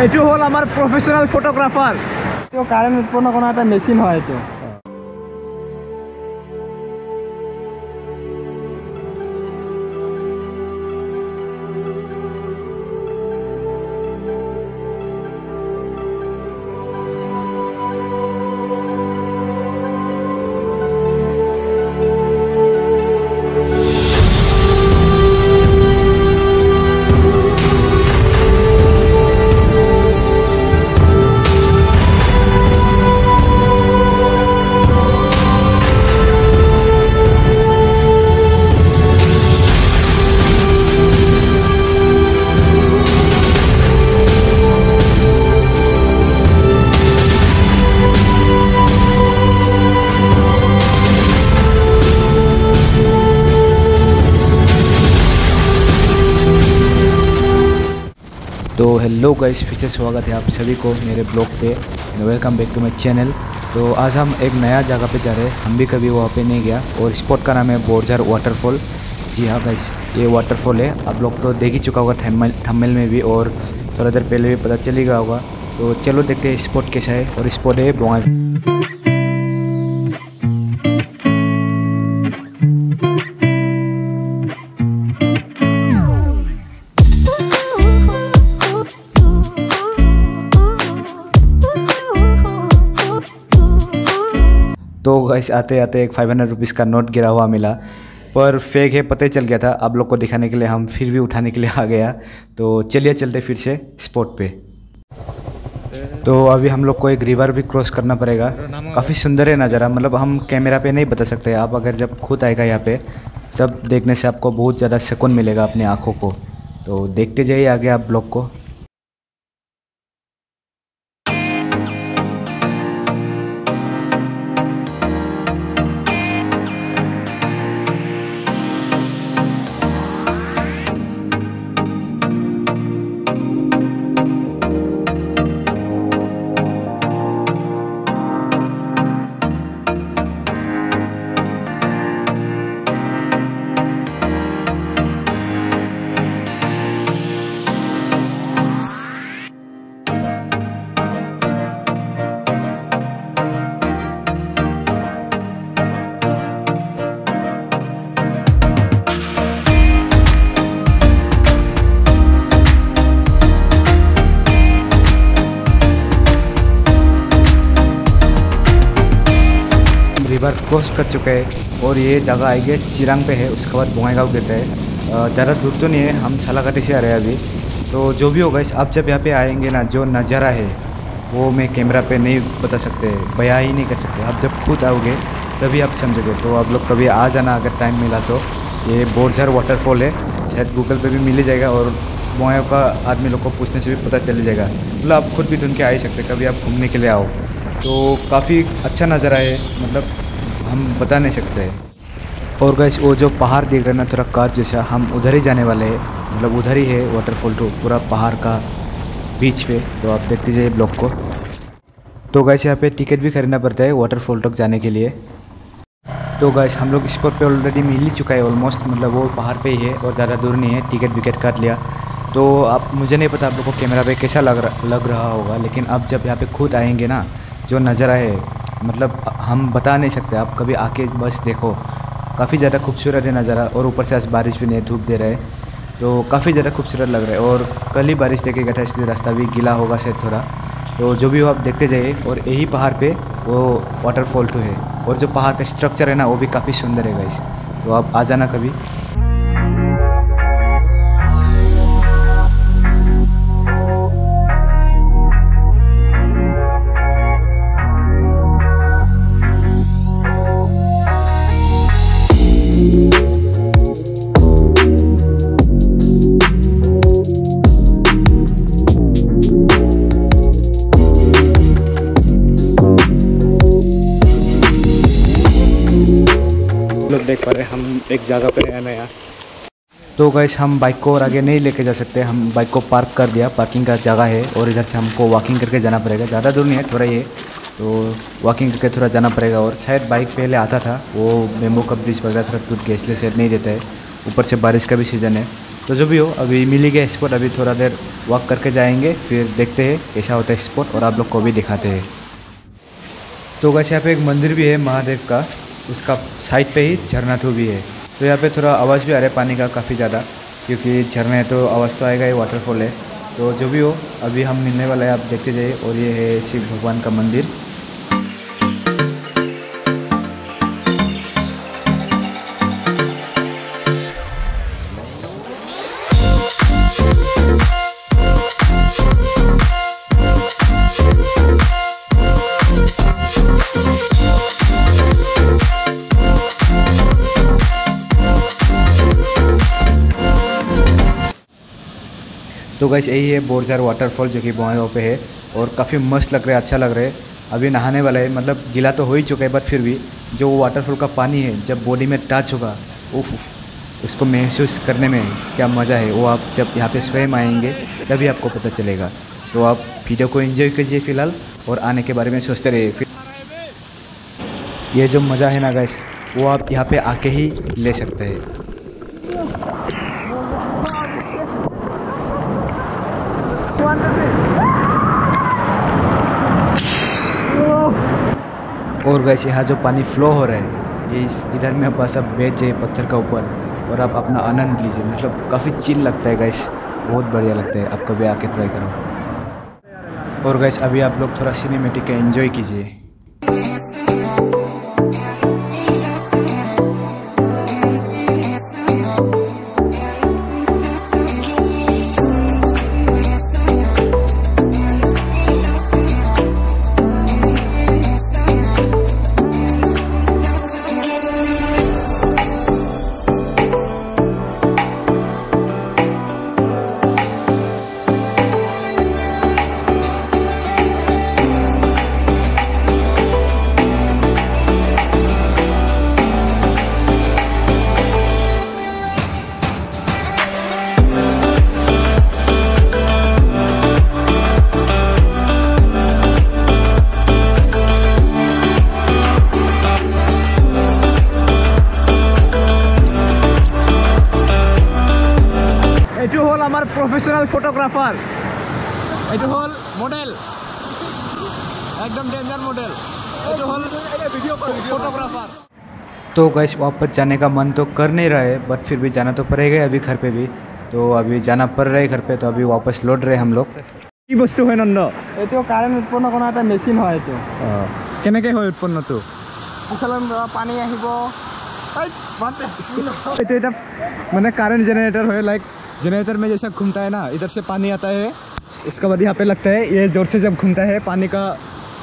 এইটো হ'ল আমাৰ প্ৰফেচনেল ফটোগ্ৰাফাৰ কাৰেণ্ট উৎপন্ন কৰা এটা মেচিন হয় এইটো। हेलो गाइस, फिर से स्वागत है आप सभी को मेरे ब्लॉग पे। Welcome back to my channel. तो आज हम एक नया जगह पे जा रहे हैं। हम भी कभी वहाँ पे नहीं गया और स्पॉट का नाम है बोरझर वाटरफॉल जी हाँ गाइस, ये वाटरफॉल है। आप लोग तो देख ही चुका होगा थम्बनेल में भी और थोड़ा देर पहले भी पता चल ही गया होगा। तो चलो देखते हैं स्पॉट कैसा है और स्पॉट है बोंगा तो गैस आते आते एक फाइव हंड्रेड रुपीज़ का नोट गिरा हुआ मिला। पर फेक है, पता ही चल गया था। आप लोग को दिखाने के लिए, हम फिर भी उठाने के लिए आ गया। तो चलिए चलते फिर से स्पॉट पे। तो अभी हम लोग को एक रिवर भी क्रॉस करना पड़ेगा। काफ़ी सुंदर है नज़ारा। मतलब हम कैमरा पे नहीं बता सकते। आप अगर जब खुद आएगा यहाँ पे, तब देखने से आपको बहुत ज़्यादा सुकून मिलेगा अपनी आँखों को। तो देखते जाइए आगे आप ब्लॉग को। क्रॉस कर चुके हैं और ये जगह आएगी चिरांग पे है, उसके बाद बोंगाईगांव गिरता है। ज़्यादा दूर तो नहीं है, हम सालाघाटी से आ रहे हैं अभी। तो जो भी होगा, इस आप जब यहाँ पे आएँगे ना, जो नज़ारा है, वो मैं कैमरा पे नहीं बता सकते, बया ही नहीं कर सकते। आप जब खुद आओगे, तभी आप समझोगे। तो आप लोग कभी आ जाना, अगर टाइम मिला तो। ये बोरझर वाटरफॉल है, शायद गूगल पे भी मिल जाएगा और बोया का आदमी लोग को पूछने से भी पता चल जाएगा। मतलब आप खुद भी ढूंढ के आ ही सकते कभी आप घूमने के लिए आओ। तो काफ़ी अच्छा नज़ारा है मतलब हम बता नहीं सकते। और गैस वो जो पहाड़ देख रहे ना, थोड़ा कार जैसा, हम उधर ही जाने वाले हैं। मतलब उधर ही है वाटरफॉल तो पूरा पहाड़ का बीच पे। तो आप देखते जाइए ब्लॉग को। तो गैस यहाँ पे टिकट भी खरीदना पड़ता है वाटरफॉल तक जाने के लिए। तो गैस हम लोग स्पॉट पे ऑलरेडी मिल ही चुका है ऑलमोस्ट मतलब वो पहाड़ पे ही है और ज़्यादा दूर नहीं है। टिकट विकेट काट लिया। तो आप, मुझे नहीं पता आप लोग को कैमरा पे कैसा लग रहा लग रहा होगा, लेकिन अब जब यहाँ पे खुद आएँगे ना, जो नज़ारा है मतलब हम बता नहीं सकते। आप कभी आके बस देखो। काफ़ी ज़्यादा खूबसूरत है नज़ारा और ऊपर से आज बारिश भी नहीं धूप दे रहे तो काफ़ी ज़्यादा खूबसूरत लग रहा है और कल ही बारिश देखेगा था, इसलिए रास्ता भी गीला होगा शायद थोड़ा। तो जो भी हो आप देखते जाइए और यही पहाड़ पे वो वाटरफॉल तो है। और जो पहाड़ का स्ट्रक्चर है ना, वो भी काफ़ी सुंदर है गाइस तो आप आ जाना कभी। देख पा रहे हम एक जगह पे हैं नया। तो गैस हम बाइक को और आगे नहीं लेके जा सकते, हम बाइक को पार्क कर दिया पार्किंग का जगह है और इधर से हमको वॉकिंग करके जाना पड़ेगा। ज़्यादा दूर नहीं है, थोड़ा ये तो वॉकिंग करके थोड़ा जाना पड़ेगा और शायद बाइक पहले आता था, वो बेम्बो का ब्रिज वगैरह थोड़ा टूट गया, इसलिए शायद नहीं देता है। ऊपर से बारिश का भी सीज़न है। तो जो भी हो, अभी मिली गया स्पॉट अभी थोड़ा देर वॉक करके जाएँगे, फिर देखते हैं कैसा होता है स्पॉट और आप लोग को भी दिखाते हैं। तो वैसे यहाँ पे एक मंदिर भी है महादेव का। उसका साइड पे ही झरना थू भी है। तो यहाँ पे थोड़ा आवाज़ भी आ रहा है पानी का काफ़ी ज़्यादा, क्योंकि झरना है तो आवाज़ तो आएगा ही वाटरफॉल है। तो जो भी हो, अभी हम मिलने वाला है, आप देखते जाइए, और ये है शिव भगवान का मंदिर। तो गैस यही है बोरजार वाटरफॉल जो कि बोआगांव पे है और काफ़ी मस्त लग रहा है अच्छा लग रहा है। अभी नहाने वाला है मतलब गीला तो हो ही चुका है बट फिर भी जो वाटरफॉल का पानी है, जब बॉडी में टच होगा, उफ उसको महसूस करने में क्या मज़ा है। वो आप जब यहाँ पे स्वयं आएँगे, तभी आपको पता चलेगा। तो आप वीडियो को एंजॉय कीजिए फ़िलहाल और आने के बारे में सोचते रहिए। फिर ये जो मज़ा है ना गैस वो आप यहाँ पे आके ही ले सकते हैं। और गैस यहाँ जो पानी फ्लो हो रहा है, ये इस इधर में बस अब बैठ जाइए पत्थर का ऊपर और आप अपना आनंद लीजिए। मतलब काफ़ी चिल लगता है गैस बहुत बढ़िया लगता है। आप कभी आके ट्राई करो। और गैस अभी आप लोग थोड़ा सिनेमेटिक का एंजॉय कीजिए। प्रफेशनल फटोग्राफार यू हल मडल एकदम डेजार मडल फटोग्राफार तो गैस वापस जाने का मन तो कर नहीं रहा है बट फिर भी जाना तो पड़ेगा अभी घर पे भी। तो अभी जाना पड़ रहा है घर पे तो अभी वापस लौट रहे हम लोग। वस्तु कारेंट पानी मानने कारेन्ट जेनेटर है लाइक जनरेटर में जैसा घूमता है ना इधर से पानी आता है। उसके बाद यहाँ पे लगता है ये ज़ोर से जब घूमता है पानी का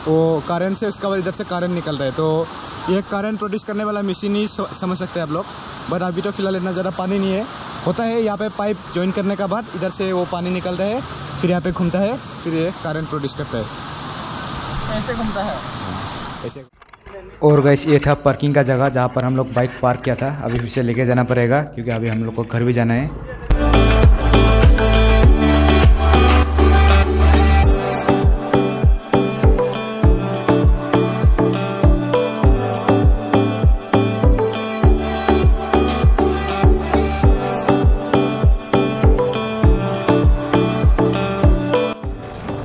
वो कारण से उसका बाद इधर से करंट निकलता है। तो ये करंट प्रोड्यूस करने वाला मशीन ही समझ सकते हैं आप लोग। बट अभी तो फ़िलहाल इतना ज़्यादा पानी नहीं है। होता है यहाँ पे पाइप ज्वाइन करने का बाद इधर से वो पानी निकलता है फिर यहाँ पे घूमता है फिर ये कारण प्रोड्यूस करता है। ऐसे घूमता है। ऐसे। और गैस ये था पार्किंग का जगह जहाँ पर हम लोग बाइक पार्क किया था। अभी फिर से लेके जाना पड़ेगा क्योंकि अभी हम लोग को घर भी जाना है।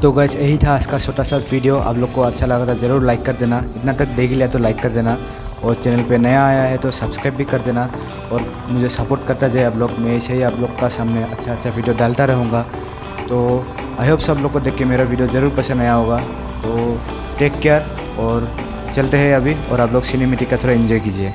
तो गैस यही था आज का छोटा सा वीडियो आप लोग को अच्छा लगा था ज़रूर लाइक कर देना। इतना तक देख लिया तो लाइक कर देना। और चैनल पे नया आया है तो सब्सक्राइब भी कर देना। और मुझे सपोर्ट करता जाए आप लोग। मैं ऐसे ही आप लोग का सामने अच्छा अच्छा वीडियो डालता रहूँगा। तो आई होप सब लोग को देख के मेरा वीडियो ज़रूर पसंद आया होगा। तो टेक केयर और चलते हैं अभी। और आप लोग सिनेमेटिक का थोड़ा इन्जॉय कीजिए।